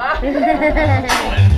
Ah.